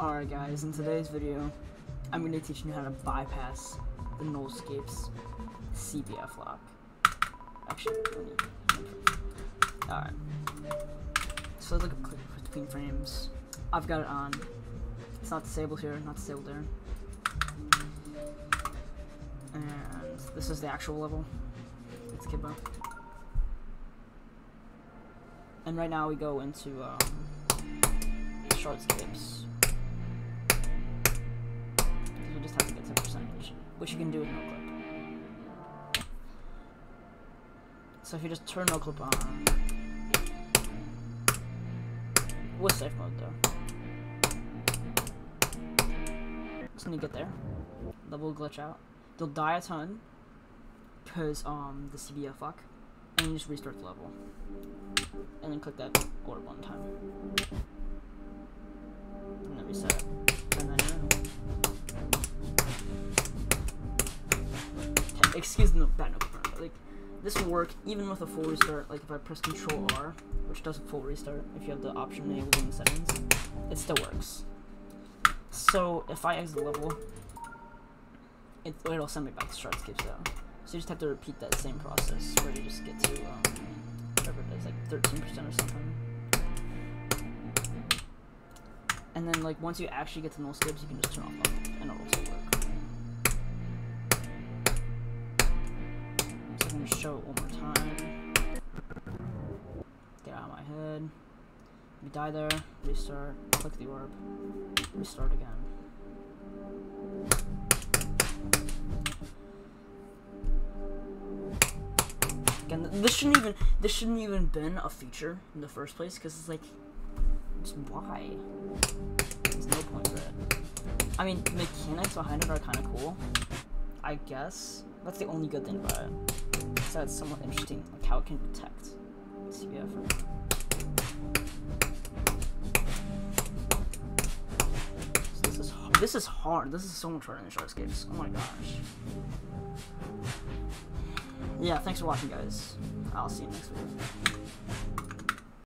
Alright guys, in today's video, I'm going to teach you how to bypass the Nullscapes CBF lock. Actually, Alright. So look at between frames. I've got it on. It's not disabled here, not disabled there. And this is the actual level. It's Kibbo. And right now we go into um, Shardscapes. Because which you can do with no clip. So if you just turn no clip on, with safe mode though. Just when you get there, level glitch out. They'll die a ton because um the CBF lock, and you just restart the level, and then click that order one time, excuse the bad no but like this will work even with a full restart. Like if I press Control R, which does a full restart, if you have the option enabled in the settings, it still works. So if I exit the level, it, it'll send me back to Shardscapes though. So you just have to repeat that same process where you just get to um, whatever it is, like 13% or something. And then like once you actually get to Nullscapes, you can just turn off and it'll also work. I'm gonna show it one more time. Get out of my head. We die there, restart, click the orb, restart again. Again, this shouldn't even this shouldn't even been a feature in the first place because it's like, just why? There's no point to it. I mean, mechanics behind it are kind of cool, I guess. That's the only good thing about it. So it's somewhat interesting, like how it can detect CBF. This is this is hard. This is so much harder than Shardscapes. Oh my gosh. Yeah, thanks for watching, guys. I'll see you next week.